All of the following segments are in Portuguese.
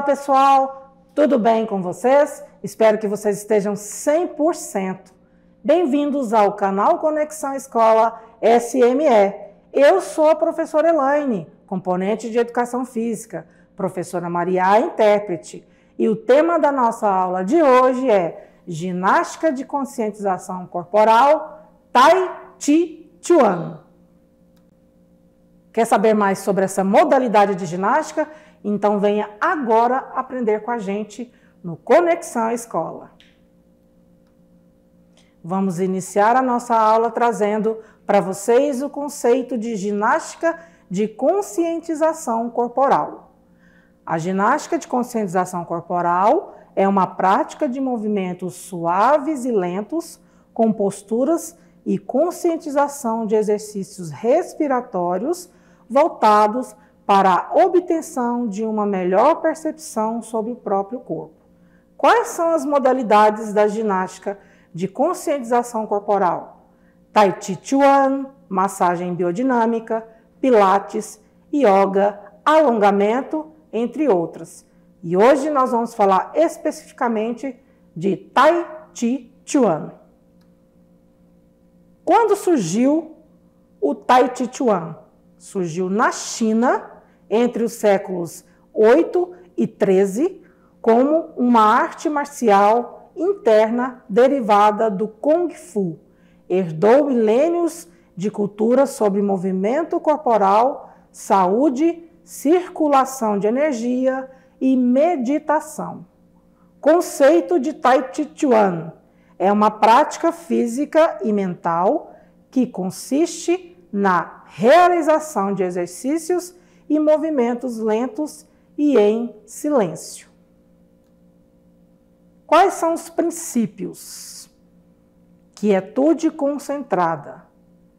Olá, pessoal! Tudo bem com vocês? Espero que vocês estejam 100%. Bem-vindos ao canal Conexão Escola SME. Eu sou a professora Elaine, componente de Educação Física, professora Maria, intérprete. E o tema da nossa aula de hoje é Ginástica de Conscientização Corporal Tai Chi Chuan. Quer saber mais sobre essa modalidade de ginástica? Então venha agora aprender com a gente no Conexão Escola. Vamos iniciar a nossa aula trazendo para vocês o conceito de ginástica de conscientização corporal. A ginástica de conscientização corporal é uma prática de movimentos suaves e lentos com posturas e conscientização de exercícios respiratórios voltados para a obtenção de uma melhor percepção sobre o próprio corpo. Quais são as modalidades da ginástica de conscientização corporal? Tai Chi Chuan, massagem biodinâmica, pilates, yoga, alongamento, entre outras. E hoje nós vamos falar especificamente de Tai Chi Chuan. Quando surgiu o Tai Chi Chuan? Surgiu na China entre os séculos 8 e 13 como uma arte marcial interna derivada do Kung Fu. Herdou milênios de cultura sobre movimento corporal, saúde, circulação de energia e meditação. Conceito de Tai Chi Chuan é uma prática física e mental que consiste na realização de exercícios e movimentos lentos e em silêncio. Quais são os princípios? Quietude concentrada.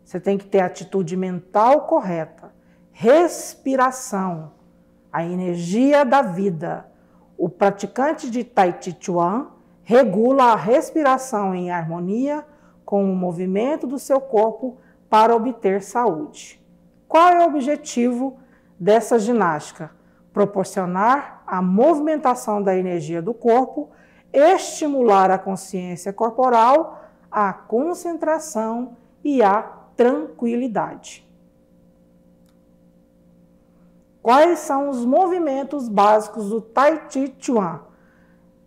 Você tem que ter atitude mental correta. Respiração. A energia da vida. O praticante de Tai Chi Chuan regula a respiração em harmonia com o movimento do seu corpo para obter saúde. Qual é o objetivo dessa ginástica? Proporcionar a movimentação da energia do corpo estimular a consciência corporal, a concentração e a tranquilidade. Quais são os movimentos básicos do Tai Chi Chuan?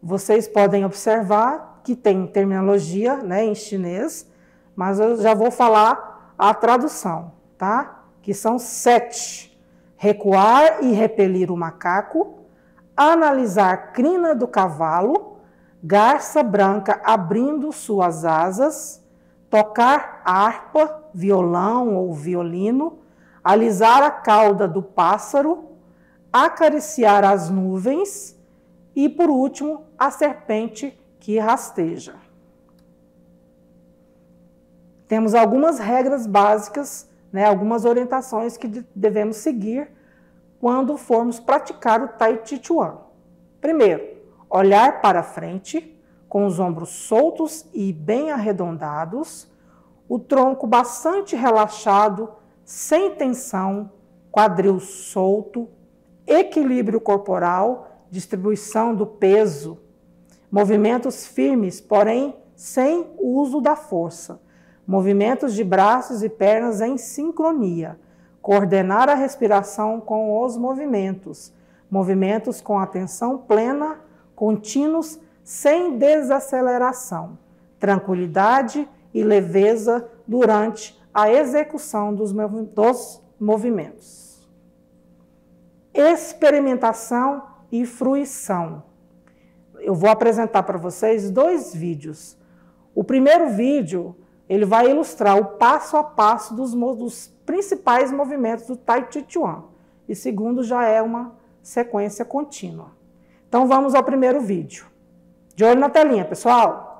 Vocês podem observar que tem terminologia né, em chinês, mas eu já vou falar a tradução, tá? Que são sete: recuar e repelir o macaco, analisar crina do cavalo, garça branca abrindo suas asas, tocar harpa, violão ou violino, alisar a cauda do pássaro, acariciar as nuvens e, por último, a serpente que rasteja. Temos algumas regras básicas, né, algumas orientações que devemos seguir quando formos praticar o Tai Chi Chuan. Primeiro, olhar para frente, com os ombros soltos e bem arredondados, o tronco bastante relaxado, sem tensão, quadril solto, equilíbrio corporal, distribuição do peso, movimentos firmes, porém sem uso da força, movimentos de braços e pernas em sincronia, coordenar a respiração com os movimentos, movimentos com atenção plena contínuos sem desaceleração, tranquilidade e leveza durante a execução dos, dos movimentos. Experimentação e fruição. Eu vou apresentar para vocês dois vídeos. O primeiro vídeo ele vai ilustrar o passo a passo dos, dos principais movimentos do Tai Chi Chuan. E segundo já é uma sequência contínua. Então vamos ao primeiro vídeo. De olho na telinha, pessoal.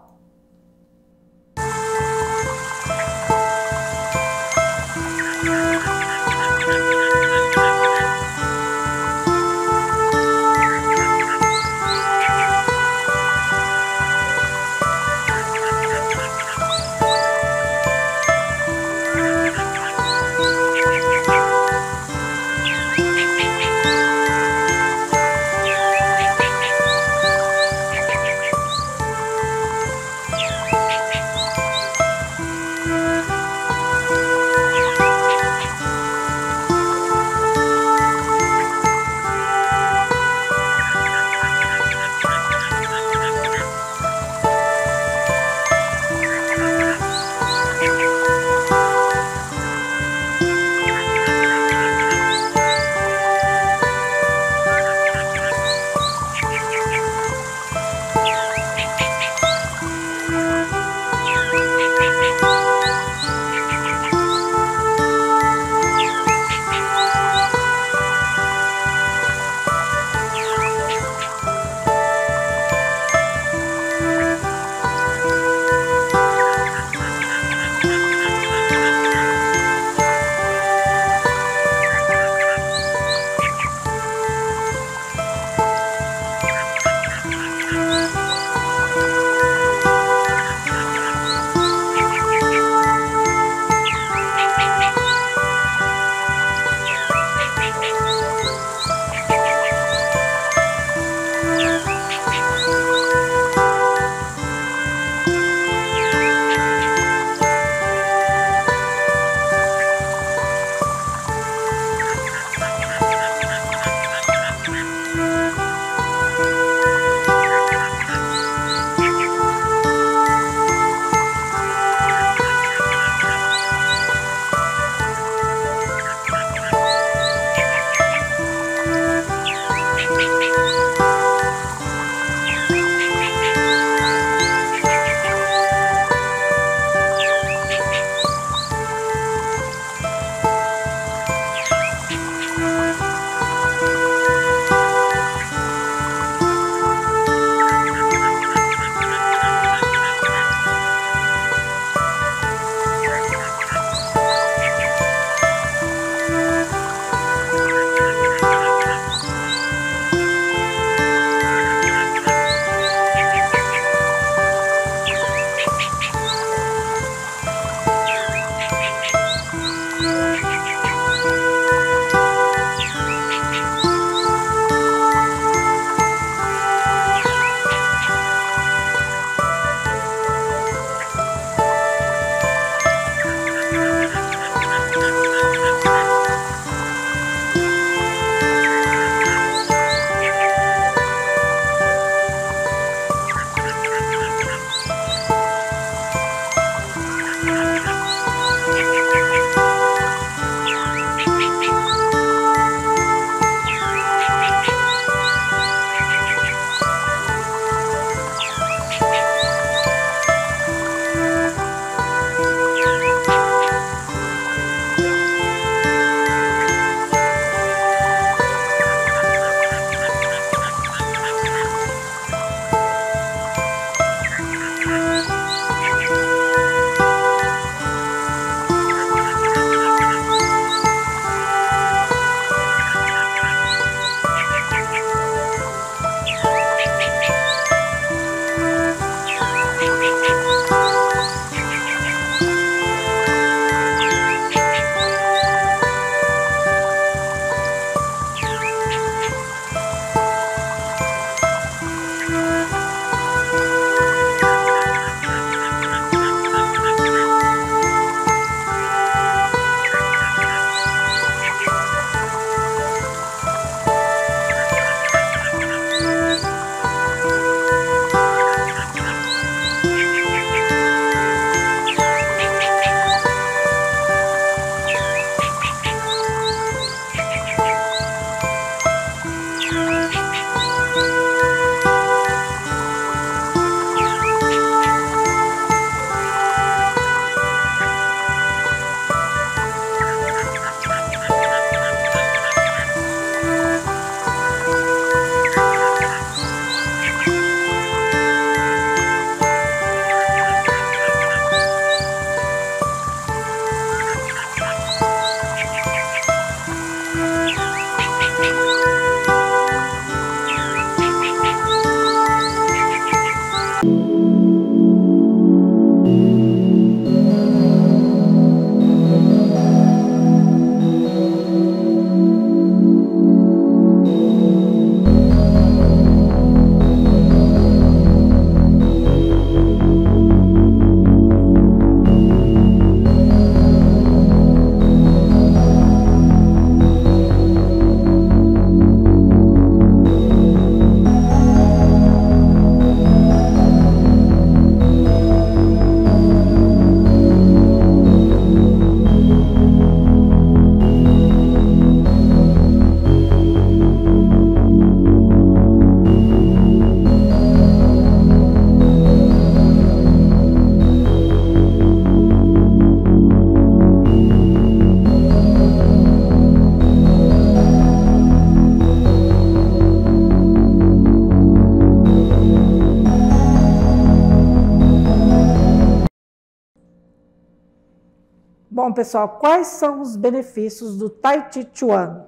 Bom, pessoal, quais são os benefícios do Tai Chi Chuan?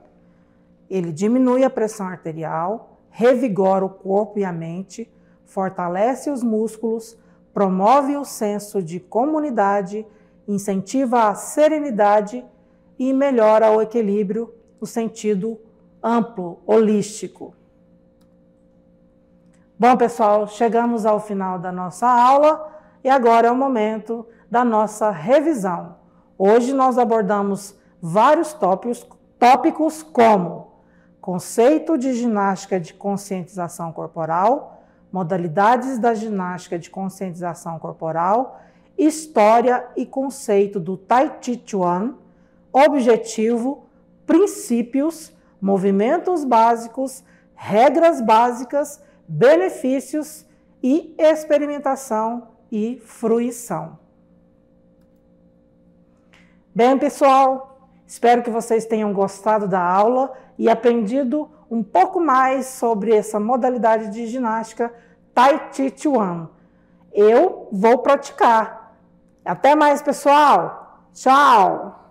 Ele diminui a pressão arterial, revigora o corpo e a mente, fortalece os músculos, promove o senso de comunidade, incentiva a serenidade e melhora o equilíbrio no sentido amplo, holístico. Bom, pessoal, chegamos ao final da nossa aula e agora é o momento da nossa revisão. Hoje nós abordamos vários tópicos, tópicos como conceito de ginástica de conscientização corporal, modalidades da ginástica de conscientização corporal, história e conceito do Tai Chi Chuan, objetivo, princípios, movimentos básicos, regras básicas, benefícios e experimentação e fruição. Bem, pessoal, espero que vocês tenham gostado da aula e aprendido um pouco mais sobre essa modalidade de ginástica Tai Chi Chuan. Eu vou praticar. Até mais, pessoal. Tchau!